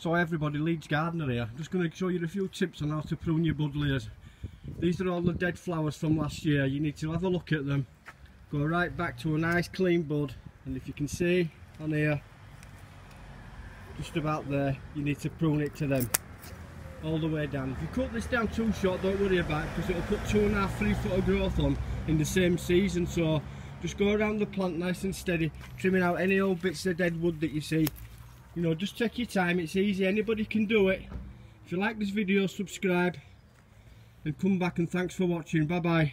So everybody, Leeds Gardener here. I'm just going to show you a few tips on how to prune your buddleias. These are all the dead flowers from last year. You need to have a look at them. Go right back to a nice clean bud. And if you can see on here, just about there, you need to prune it to them. All the way down. If you cut this down too short, don't worry about it because it'll put two and a half, three foot of growth on in the same season. So just go around the plant nice and steady, trimming out any old bits of dead wood that you see. You know, just take your time, it's easy, anybody can do it. If you like this video, subscribe and come back and thanks for watching. Bye bye.